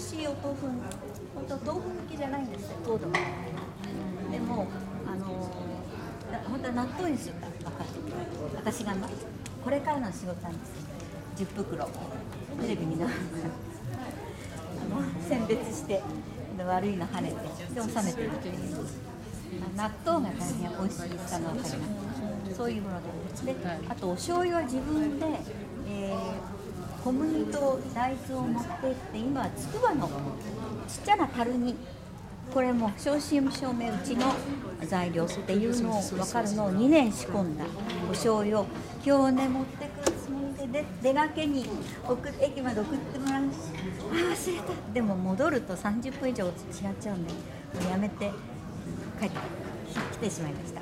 味しいお豆腐本当豆腐向きじゃないんですよ。糖度がでもあの本当は納豆にするから分かる私がこれからの仕事なんです10袋。テレビ見ながら。あの選別して悪いの跳ねてで収めてるっていう。納豆が大変美味しいかの分かりますそういうもので。であとお醤油は自分で、えー小麦と大豆を持ってって今はつくばのちっちゃな樽にこれも正真正銘うちの材料っていうのを分かるのを2年仕込んだお醤油を今日ね持ってくるつもりで出がけに送駅まで送ってもらうしあー忘れたでも戻ると30分以上違っちゃうんでもうやめて帰ってきてしまいました